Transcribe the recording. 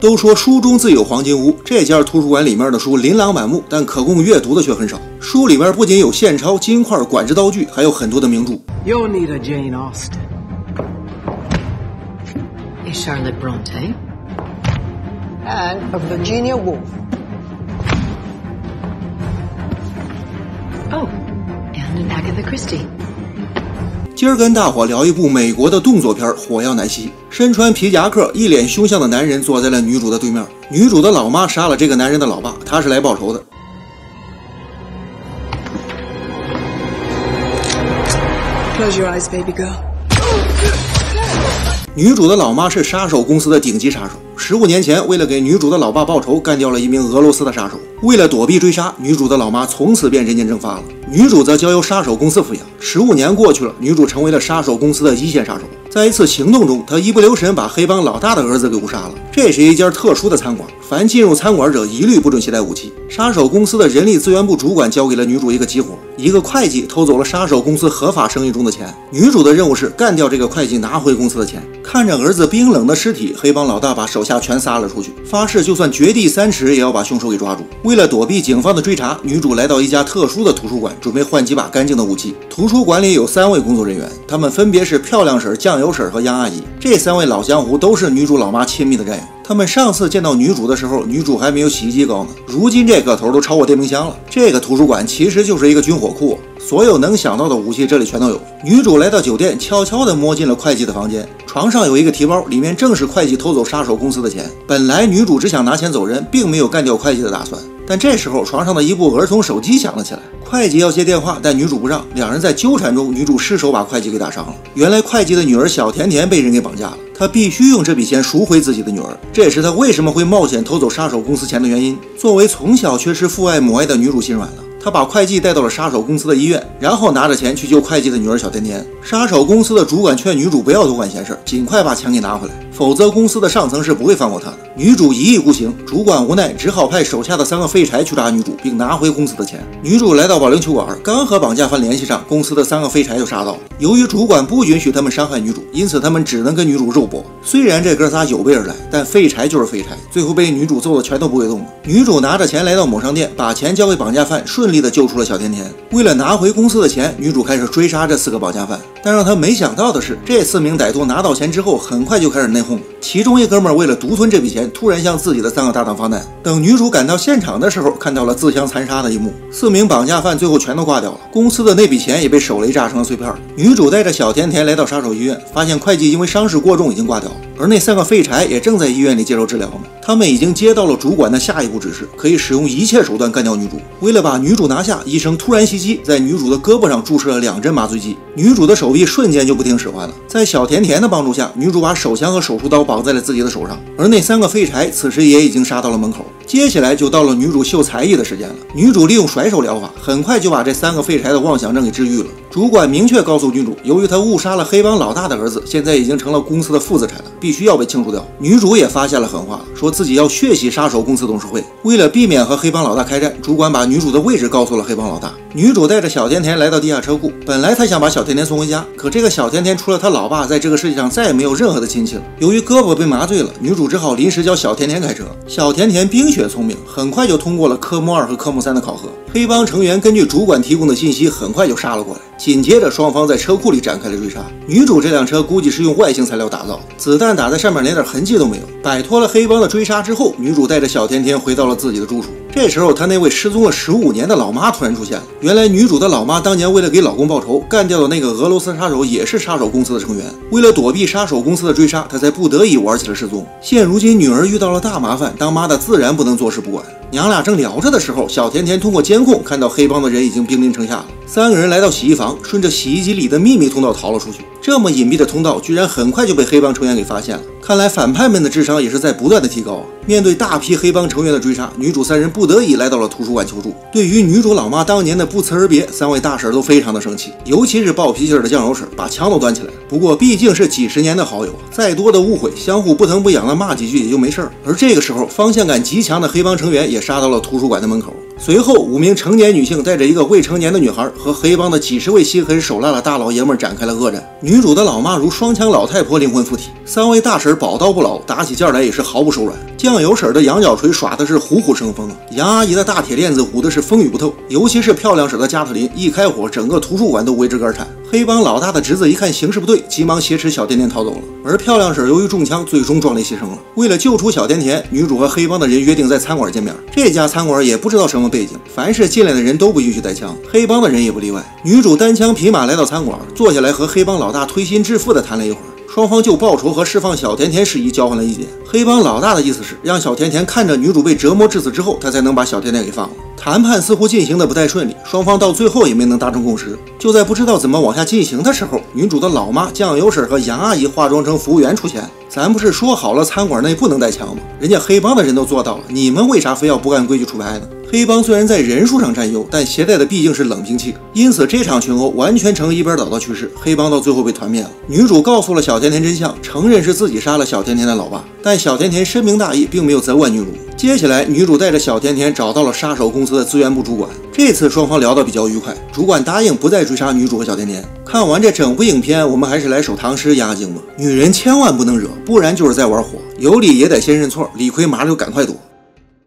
都说书中自有黄金屋，这家图书馆里面的书琳琅满目，但可供阅读的却很少。书里面不仅有现钞、金块、管制刀具，还有很多的名著。You'll need a Jane Austen. A Charlotte Bronte. and a Virginia Woolf. Oh, and an Agatha Christie. 今儿跟大伙聊一部美国的动作片《火药奶昔》。身穿皮夹克、一脸凶相的男人坐在了女主的对面。女主的老妈杀了这个男人的老爸，他是来报仇的。Close your eyes, baby girl. 女主的老妈是杀手公司的顶级杀手，十五年前为了给女主的老爸报仇，干掉了一名俄罗斯的杀手。为了躲避追杀，女主的老妈从此便人间蒸发了。女主则交由杀手公司抚养。十五年过去了，女主成为了杀手公司的一线杀手。在一次行动中，她一不留神把黑帮老大的儿子给误杀了。这是一家特殊的餐馆，凡进入餐馆者一律不准携带武器。杀手公司的人力资源部主管交给了女主一个急活：一个会计偷走了杀手公司合法生意中的钱。女主的任务是干掉这个会计，拿回公司的钱。看着儿子冰冷的尸体，黑帮老大把手下全撒了出去，发誓就算掘地三尺也要把凶手给抓住。为了躲避警方的追查，女主来到一家特殊的图书馆，准备换几把干净的武器。图书馆里有三位工作人员，他们分别是漂亮婶、酱油婶和杨阿姨。这三位老江湖都是女主老妈亲密的战友。他们上次见到女主的时候，女主还没有洗衣机高呢，如今这个头都超过电冰箱了。这个图书馆其实就是一个军火库，所有能想到的武器这里全都有。女主来到酒店，悄悄地摸进了会计的房间，床上有一个提包，里面正是会计偷走杀手公司的钱。本来女主只想拿钱走人，并没有干掉会计的打算。但这时候，床上的一部儿童手机响了起来。会计要接电话，但女主不让。两人在纠缠中，女主失手把会计给打伤了。原来，会计的女儿小甜甜被人给绑架了，她必须用这笔钱赎回自己的女儿。这也是她为什么会冒险偷走杀手公司钱的原因。作为从小缺失父爱母爱的女主心软了。她把会计带到了杀手公司的医院，然后拿着钱去救会计的女儿小甜甜。杀手公司的主管劝女主不要多管闲事，尽快把钱给拿回来，否则公司的上层是不会放过她的。女主一意孤行，主管无奈只好派手下的三个废柴去抓女主，并拿回公司的钱。女主来到保龄球馆，刚和绑架犯联系上，公司的三个废柴就杀到了。由于主管不允许他们伤害女主，因此他们只能跟女主肉搏。虽然这哥仨有备而来，但废柴就是废柴，最后被女主揍得拳头不会动了。女主拿着钱来到某商店，把钱交给绑架犯，顺利的救出了小甜甜。为了拿回公司的钱，女主开始追杀这四个绑架犯。但让她没想到的是，这四名歹徒拿到钱之后，很快就开始内讧了。其中一哥们为了独吞这笔钱，突然向自己的三个搭档发难。等女主赶到现场的时候，看到了自相残杀的一幕，四名绑架犯最后全都挂掉了，公司的那笔钱也被手雷炸成了碎片。女主带着小甜甜来到杀手医院，发现会计因为伤势过重已经挂掉了，而那三个废柴也正在医院里接受治疗呢。他们已经接到了主管的下一步指示，可以使用一切手段干掉女主。为了把女主拿下，医生突然袭击，在女主的胳膊上注射了两针麻醉剂，女主的手臂瞬间就不听使唤了。在小甜甜的帮助下，女主把手枪和手术刀绑在了自己的手上，而那三个废柴此时也已经杀到了门口。接下来就到了女主秀才艺的时间了。女主利用甩手疗法，很快就把这三个废柴的妄想症给治愈了。主管明确告诉女主，由于她误杀了黑帮老大的儿子，现在已经成了公司的负资产了，必须要被清除掉。女主也发现了狠话，说自己要血洗杀手公司董事会。为了避免和黑帮老大开战，主管把女主的位置告诉了黑帮老大。女主带着小甜甜来到地下车库，本来她想把小甜甜送回家，可这个小甜甜除了她老爸，在这个世界上再也没有任何的亲戚了。由于胳膊被麻醉了，女主只好临时教小甜甜开车。小甜甜冰雪聪明，很快就通过了科目二和科目三的考核。黑帮成员根据主管提供的信息，很快就杀了过来。紧接着，双方在车库里展开了追杀。女主这辆车估计是用外星材料打造，子弹打在上面连点痕迹都没有。摆脱了黑帮的追杀之后，女主带着小甜甜回到了自己的住处。这时候，他那位失踪了十五年的老妈突然出现了。原来，女主的老妈当年为了给老公报仇，干掉的那个俄罗斯杀手也是杀手公司的成员。为了躲避杀手公司的追杀，她才不得已玩起了失踪。现如今，女儿遇到了大麻烦，当妈的自然不能坐视不管。娘俩正聊着的时候，小甜甜通过监控看到黑帮的人已经兵临城下了。三个人来到洗衣房，顺着洗衣机里的秘密通道逃了出去。这么隐蔽的通道，居然很快就被黑帮成员给发现了。看来反派们的智商也是在不断的提高啊！面对大批黑帮成员的追杀，女主三人不得已来到了图书馆求助。对于女主老妈当年的不辞而别，三位大婶都非常的生气，尤其是暴脾气的酱油婶，把枪都端起来了。不过毕竟是几十年的好友，再多的误会，相互不疼不痒的骂几句也就没事儿。而这个时候，方向感极强的黑帮成员也杀到了图书馆的门口。随后，五名成年女性带着一个未成年的女孩，和黑帮的几十位心狠手辣的大老爷们展开了恶战。女主的老妈如双枪老太婆灵魂附体，三位大婶宝刀不老，打起架来也是毫不手软。酱油婶的羊角锤耍的是虎虎生风，杨阿姨的大铁链子虎的是风雨不透，尤其是漂亮婶的加特林，一开火，整个图书馆都为之肝颤。黑帮老大的侄子一看形势不对，急忙挟持小甜甜逃走了。而漂亮婶由于中枪，最终壮烈牺牲了。为了救出小甜甜，女主和黑帮的人约定在餐馆见面。这家餐馆也不知道什么背景，凡是进来的人都不允许带枪，黑帮的人也不例外。女主单枪匹马来到餐馆，坐下来和黑帮老大推心置腹地谈了一会儿。双方就报仇和释放小甜甜事宜交换了意见。黑帮老大的意思是让小甜甜看着女主被折磨致死之后，他才能把小甜甜给放了。谈判似乎进行的不太顺利，双方到最后也没能达成共识。就在不知道怎么往下进行的时候，女主的老妈酱油婶和杨阿姨化妆成服务员出现。咱不是说好了餐馆内不能带枪吗？人家黑帮的人都做到了，你们为啥非要不按规矩出牌呢？黑帮虽然在人数上占优，但携带的毕竟是冷兵器，因此这场群殴完全成一边倒的趋势。黑帮到最后被团灭了。女主告诉了小甜甜真相，承认是自己杀了小甜甜的老爸，但小甜甜深明大义，并没有责怪女主。接下来，女主带着小甜甜找到了杀手公司的资源部主管，这次双方聊得比较愉快，主管答应不再追杀女主和小甜甜。看完这整部影片，我们还是来首唐诗压压惊吧。女人千万不能惹，不然就是在玩火。有理也得先认错，理亏马上就赶快躲。